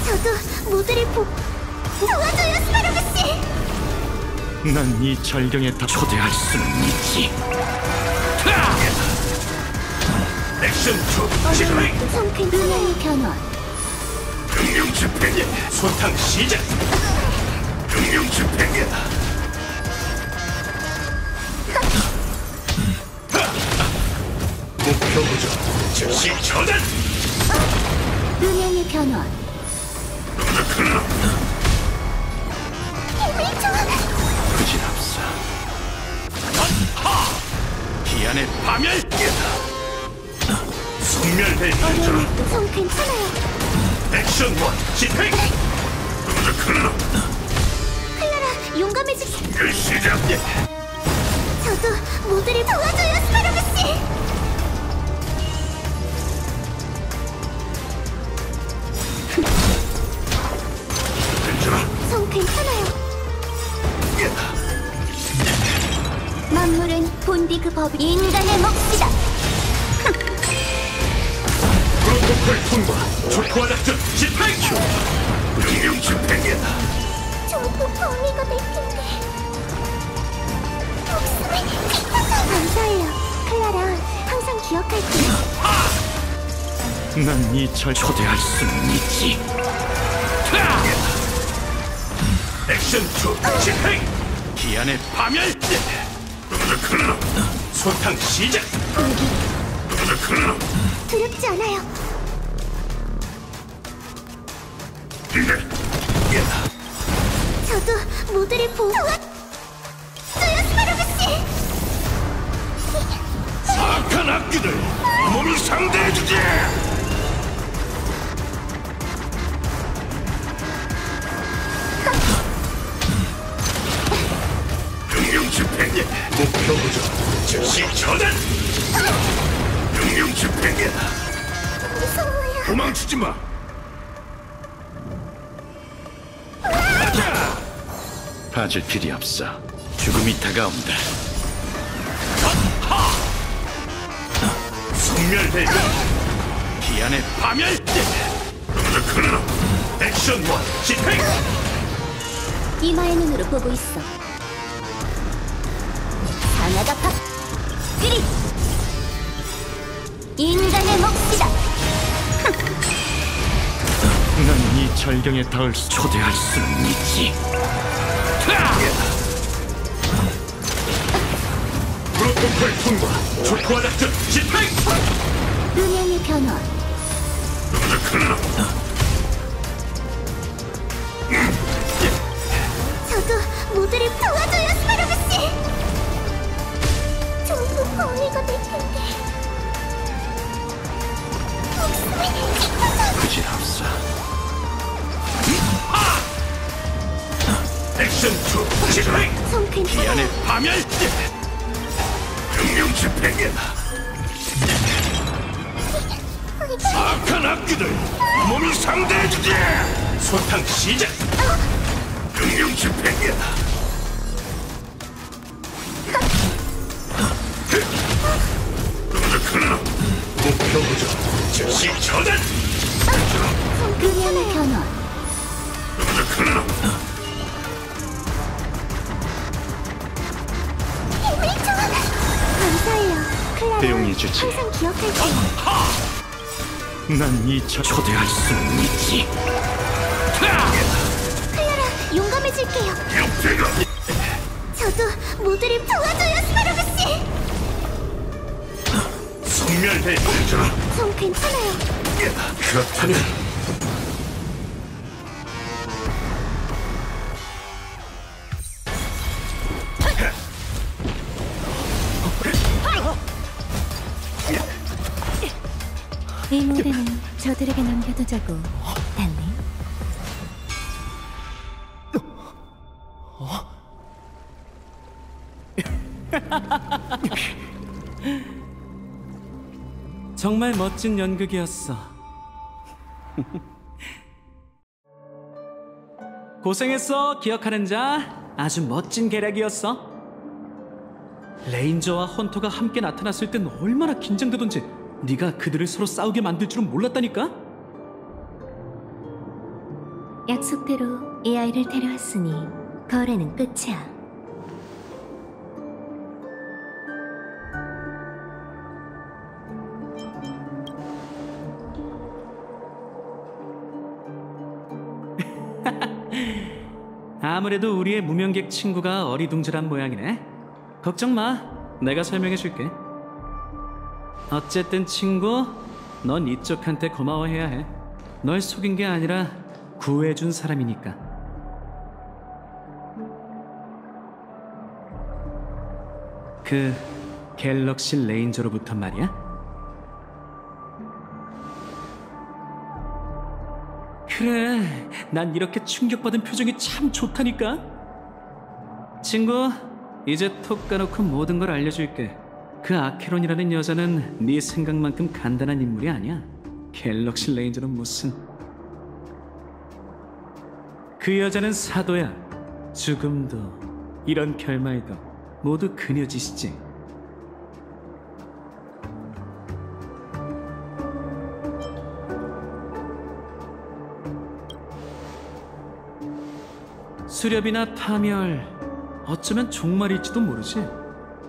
저도 모두를 보 도와줘요 스파르그 씨. 난 이 절경에 다 초대할 수는 있지. 액션 투 집행 성큰 은행의 변화. 금융 집행 소탕 시작 금융 집행 부정 즉시 전환 은행의 변화. 힘을 줘. 부질없어. 기안의 파멸. 소멸될 어려운 손 괜찮아요. 액션 원 집행 클라 클라라 용감해지. 그 시작 저도 모두를 도와줘요 스파르그 씨. 괜찮아 괜찮아요. 만물은 본디 그 법이 인간의 몫이다. 프로토콜 통과 초토화 작전 집행 금융 집행 저도 범위가. 목숨을 지켜줘. 감사해요. 클라라 항상 기억할게요. 난 이 절 초대할 수는 있지. 액션 투 집행 기안의 파멸. 클라 소탕 시작 두렵지 않아요. 저도 모두를 보. 도와줘요 스파르그 씨. 악한 악기들 몸이 상대해주지 목표 부정 즉시 전환 금융 집행 무서워요. 도망치지 마 봐줄 필요 없어. 죽음이 다가온다. 소멸될 기안의 파멸. 클라 액션 원 집행 이마의 눈으로 보고 있어. 인간의 몫이다. 난 이 절경에 닿을 수 초대할 수는 있지. 프로토콜 통과 초토화 작전 집행 음향의 변화. 저도 모두를 도와줘요, 스파르그 씨. 전부 범위가 될 텐데. 부질없어. 액션 투 집행. 기안의 파멸. 금융 집행 악한 악기들 몸이 상대해주지 소탕 시작 금융 집행 클라 즉시 전환 음향의 변화. 클라 힘을 줘. 감사해요. 클라라. 배용이 주지. 항상 기억할게요. 난이절 초대할 수는 있지. 클라라, 용감해질게요. 역대가 저도 모두를 도와줘요, 스파르그 씨. 괜찮아 손 괜찮아요. 그렇다면 이 무대는 저들에게 남겨두자고, 달리. 정말 멋진 연극이었어. 고생했어, 기억하는 자. 아주 멋진 계략이었어. 레인저와 헌터가 함께 나타났을 땐 얼마나 긴장되던지 네가 그들을 서로 싸우게 만들 줄은 몰랐다니까? 약속대로 이 아이를 데려왔으니 거래는 끝이야. 아무래도 우리의 무명객 친구가 어리둥절한 모양이네. 걱정 마. 내가 설명해 줄게. 어쨌든 친구, 넌 이쪽한테 고마워해야 해. 널 속인 게 아니라 구해준 사람이니까. 그 갤럭시 레인저로부터 말이야. 그래, 난 이렇게 충격받은 표정이 참 좋다니까. 친구, 이제 톡 까놓고 모든 걸 알려줄게. 그 아케론이라는 여자는 네 생각만큼 간단한 인물이 아니야. 갤럭시 레인저는 무슨... 그 여자는 사도야. 죽음도, 이런 결말도 모두 그녀 짓이지. 수렵이나 파멸, 어쩌면 종말일지도 모르지.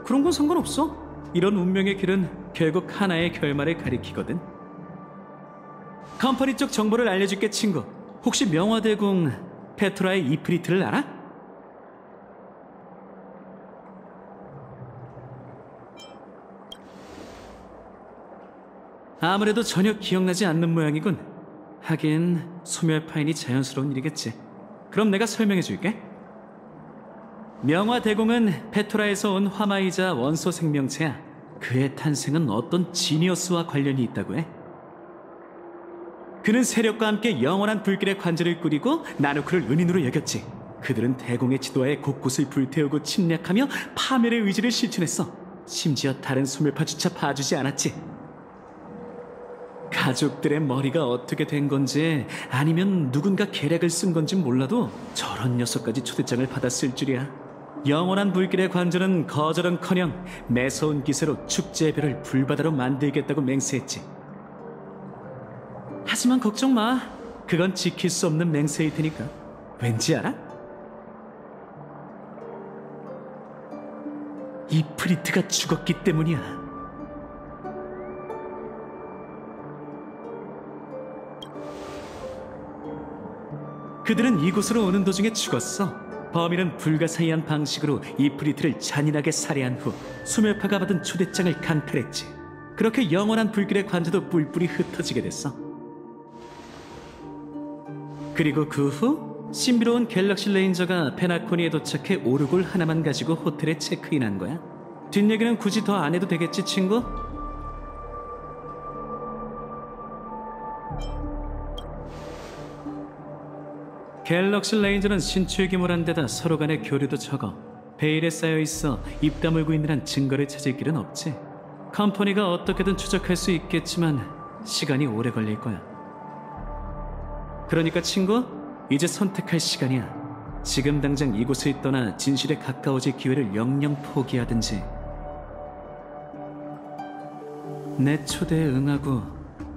그런 건 상관없어. 이런 운명의 길은 결국 하나의 결말을 가리키거든. 컴퍼니 쪽 정보를 알려줄게, 친구. 혹시 명화대공 페트라의 이프리트를 알아? 아무래도 전혀 기억나지 않는 모양이군. 하긴 소멸 파인이 자연스러운 일이겠지. 그럼 내가 설명해 줄게. 명화 대공은 페토라에서 온 화마이자 원소 생명체야. 그의 탄생은 어떤 지니어스와 관련이 있다고 해. 그는 세력과 함께 영원한 불길의 관절을 꾸리고 나누크를 은인으로 여겼지. 그들은 대공의 지도하에 곳곳을 불태우고 침략하며 파멸의 의지를 실천했어. 심지어 다른 소멸파조차 봐주지 않았지. 가족들의 머리가 어떻게 된 건지 아니면 누군가 계략을 쓴 건지 몰라도 저런 녀석까지 초대장을 받았을 줄이야. 영원한 불길의 관절은 거절은커녕 매서운 기세로 축제의 별을 불바다로 만들겠다고 맹세했지. 하지만 걱정 마. 그건 지킬 수 없는 맹세일 테니까. 왠지 알아? 이 프리트가 죽었기 때문이야. 그들은 이곳으로 오는 도중에 죽었어. 범인은 불가사의한 방식으로 이프리트를 잔인하게 살해한 후 수멸파가 받은 초대장을 강탈했지. 그렇게 영원한 불길의 관저도 뿔뿔이 흩어지게 됐어. 그리고 그 후 신비로운 갤럭시 레인저가 페나코니에 도착해 오르골 하나만 가지고 호텔에 체크인한 거야. 뒷얘기는 굳이 더 안 해도 되겠지, 친구? 갤럭시 레인저는 신출귀몰한 데다 서로 간의 교류도 적어 베일에 싸여 있어 입 다물고 있는 한 증거를 찾을 길은 없지. 컴퍼니가 어떻게든 추적할 수 있겠지만 시간이 오래 걸릴 거야. 그러니까 친구, 이제 선택할 시간이야. 지금 당장 이곳을 떠나 진실에 가까워질 기회를 영영 포기하든지 내 초대에 응하고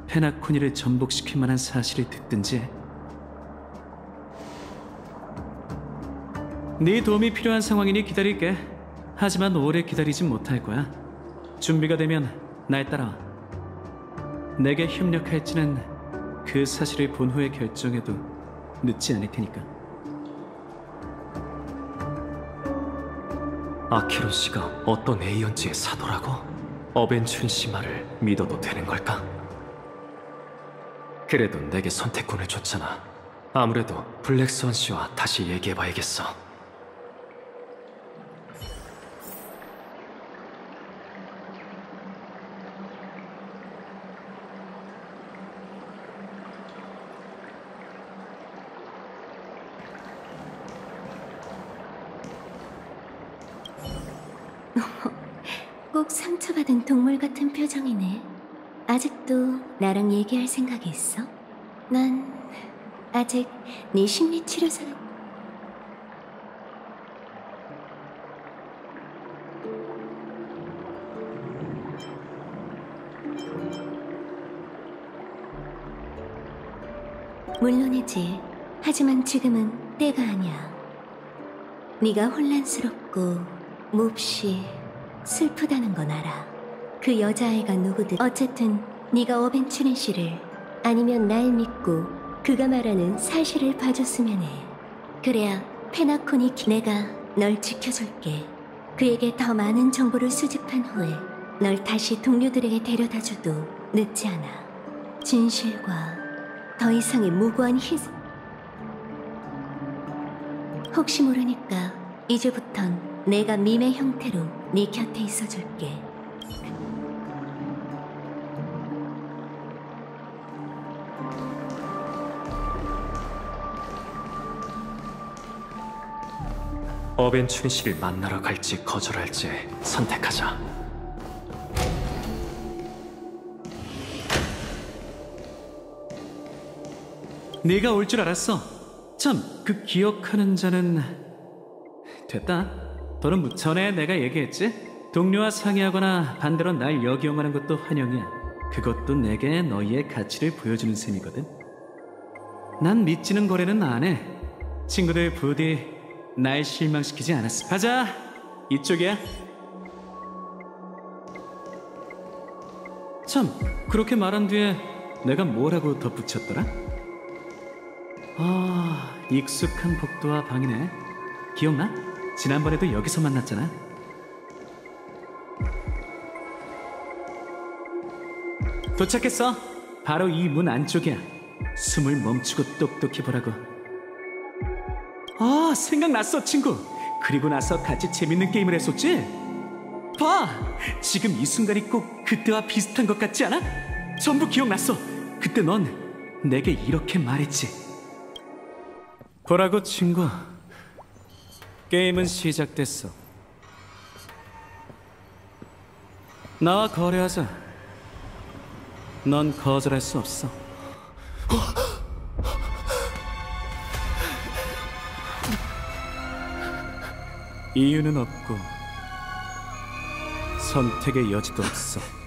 페나코니를 전복시킬 만한 사실을 듣든지 네 도움이 필요한 상황이니 기다릴게. 하지만 오래 기다리진 못할 거야. 준비가 되면 날 따라와. 내게 협력할지는 그 사실을 본 후에 결정해도 늦지 않을 테니까. 아키론 씨가 어떤 에이언즈의 사도라고? 어벤춘 씨 말을 믿어도 되는 걸까? 그래도 내게 선택권을 줬잖아. 아무래도 블랙스완 씨와 다시 얘기해봐야겠어. 꼭 상처받은 동물 같은 표정이네. 아직도 나랑 얘기할 생각이 있어? 난 아직 네 심리 치료사 물론이지. 하지만 지금은 때가 아니야. 네가 혼란스럽고 몹시 슬프다는 건 알아. 그 여자아이가 누구든 어쨌든 네가 어벤츄린 씨를 아니면 날 믿고 그가 말하는 사실을 봐줬으면 해. 그래야 페나코니 기- 내가 널 지켜줄게. 그에게 더 많은 정보를 수집한 후에 널 다시 동료들에게 데려다줘도 늦지 않아. 진실과 더 이상의 무고한 희생. 혹시 모르니까 이제부턴 내가 밈의 형태로 네 곁에 있어줄게. 어벤 춘 씨를 만나러 갈지 거절할지 선택하자. 네가 올 줄 알았어. 참, 그 기억하는 자는 됐다. 무- 전에 내가 얘기했지. 동료와 상의하거나 반대로 날 역이용하는 것도 환영이야. 그것도 내게 너희의 가치를 보여주는 셈이거든. 난 믿지는 거래는 안 해. 친구들 부디 날 실망시키지 않았어. 가자. 이쪽이야. 참, 그렇게 말한 뒤에 내가 뭐라고 덧붙였더라? 아, 익숙한 복도와 방이네. 기억나? 지난번에도 여기서 만났잖아. 도착했어. 바로 이 문 안쪽이야. 숨을 멈추고 똑똑히 보라고. 아, 생각났어, 친구. 그리고 나서 같이 재밌는 게임을 했었지? 봐! 지금 이 순간이 꼭 그때와 비슷한 것 같지 않아? 전부 기억났어. 그때 넌 내게 이렇게 말했지. 보라고 친구. 게임은 시작됐어. 나와 거래하자. 넌 거절할 수 없어. 이유는 없고 선택의 여지도 없어.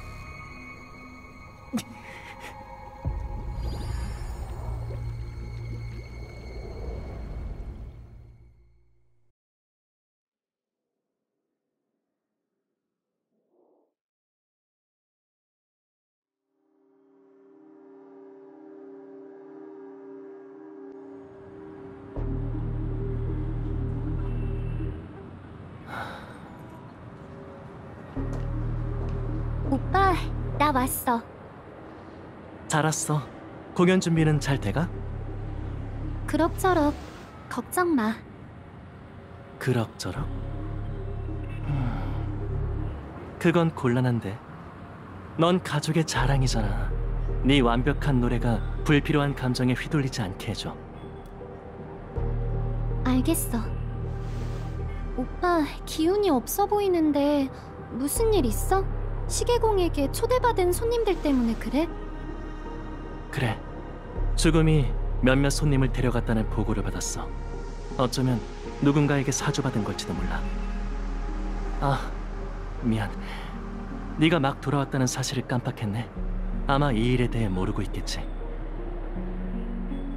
잘 왔어. 공연 준비는 잘 돼가? 그럭저럭 걱정 마. 그럭저럭? 음, 그건 곤란한데. 넌 가족의 자랑이잖아. 네 완벽한 노래가 불필요한 감정에 휘둘리지 않게 해줘. 알겠어. 오빠, 기운이 없어 보이는데 무슨 일 있어? 시계공에게 초대받은 손님들 때문에 그래? 그래. 죽음이 몇몇 손님을 데려갔다는 보고를 받았어. 어쩌면 누군가에게 사주받은 걸지도 몰라. 아, 미안. 네가 막 돌아왔다는 사실을 깜빡했네. 아마 이 일에 대해 모르고 있겠지.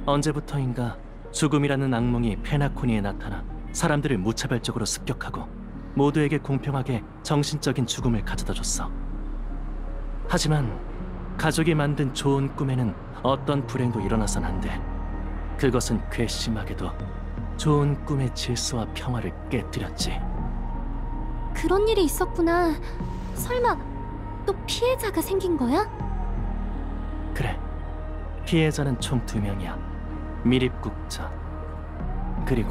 언제부터인가 죽음이라는 악몽이 페나코니에 나타나 사람들을 무차별적으로 습격하고 모두에게 공평하게 정신적인 죽음을 가져다 줬어. 하지만 가족이 만든 좋은 꿈에는 어떤 불행도 일어나선 안 돼. 그것은 괘씸하게도 좋은 꿈의 질서와 평화를 깨뜨렸지. 그런 일이 있었구나. 설마 또 피해자가 생긴 거야? 그래. 피해자는 총 두 명이야. 미립국자. 그리고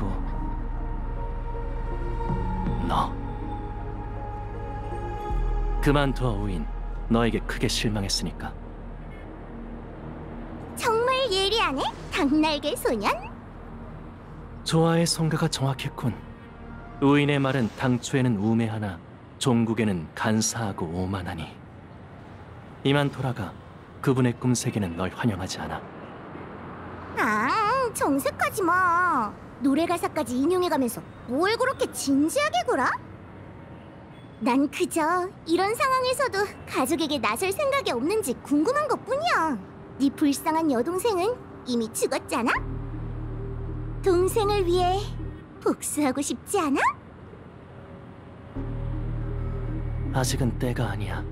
너. 그만둬, 우인. 너에게 크게 실망했으니까. 정말 예리하네, 닭날개 소년. 조아의 성가가 정확했군. 우인의 말은 당초에는 우매하나 종국에는 간사하고 오만하니. 이만 돌아가 그분의 꿈 세계는 널 환영하지 않아. 아, 정색하지 마. 노래 가사까지 인용해가면서 뭘 그렇게 진지하게 굴어? 난 그저 이런 상황에서도 가족에게 나설 생각이 없는지 궁금한 것뿐이야. 네 불쌍한 여동생은 이미 죽었잖아? 동생을 위해 복수하고 싶지 않아? 아직은 때가 아니야.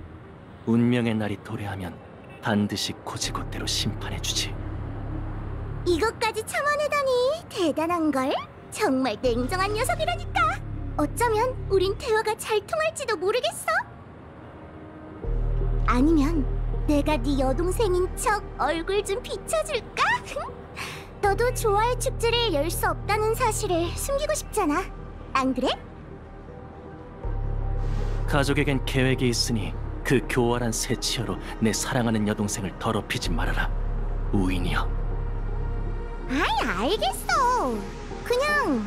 운명의 날이 도래하면 반드시 고지고대로 심판해주지. 이것까지 참아내다니 대단한걸? 정말 냉정한 녀석이라니까. 어쩌면 우린 대화가 잘 통할지도 모르겠어. 아니면 내가 네 여동생인 척 얼굴 좀 비춰줄까? 너도 좋아할 축제를 열 수 없다는 사실을 숨기고 싶잖아. 안 그래? 가족에겐 계획이 있으니 그 교활한 새치어로 내 사랑하는 여동생을 더럽히지 말아라. 우인이여. 아이 알겠어. 그냥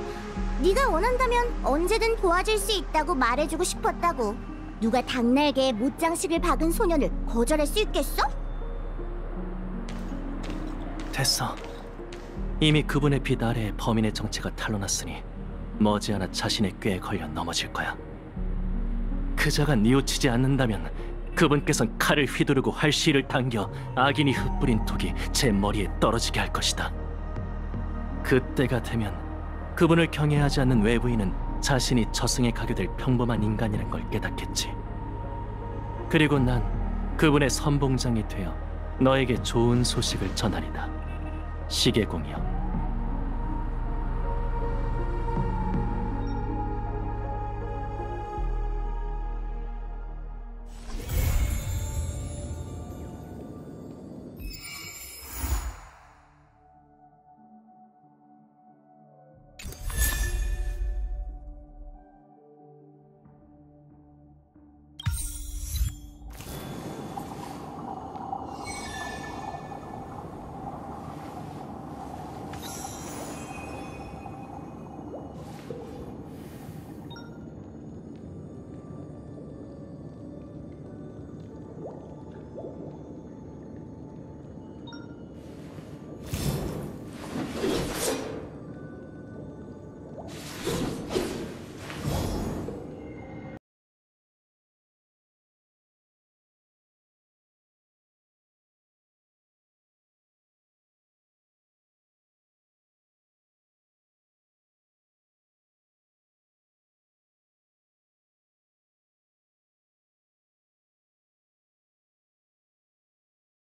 네가 원한다면 언제든 도와줄 수 있다고 말해주고 싶었다고. 누가 닭날개에 못장식을 박은 소년을 거절할 수 있겠어? 됐어. 이미 그분의 빛 아래에 범인의 정체가 탄로났으니 머지않아 자신의 꾀에 걸려 넘어질 거야. 그자가 뉘우치지 않는다면 그분께선 칼을 휘두르고 활시를 당겨 악인이 흩뿌린 독이 제 머리에 떨어지게 할 것이다. 그때가 되면 그분을 경외하지 않는 외부인은 자신이 저승에 가게 될 평범한 인간이란 걸 깨닫겠지. 그리고 난 그분의 선봉장이 되어 너에게 좋은 소식을 전하리다. 시계공이여.